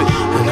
it. And I